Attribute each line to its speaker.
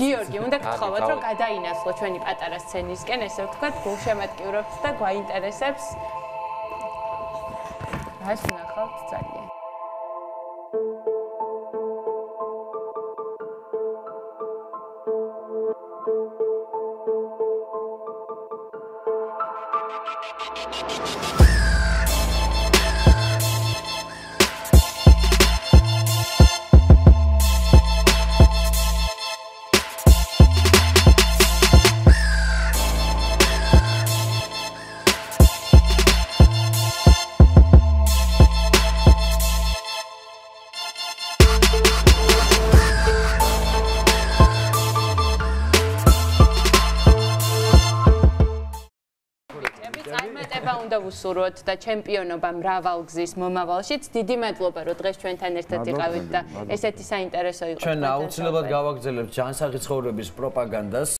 Speaker 1: გიორგი, უნდა გთხოვოთ, რომ გადაინაცვლო ჩვენი პატარა სცენისკენ, ესე ვთქვათ, გულშემატკივრობთ და გვაინტერესებს. აი, ნახავთ ძალიან. უნდა ვუსურვოთ და ჩემპიონობა მრავალგზის მომავალშიც. დიდი მადლობა, რომ დღეს ჩვენთან ერთად იყავით და ესეთი საინტერესო იყო.
Speaker 2: ჩვენ აუცილებლად გავაგზავნებთ ჯანსაღი ცხოვრების პროპაგანდას.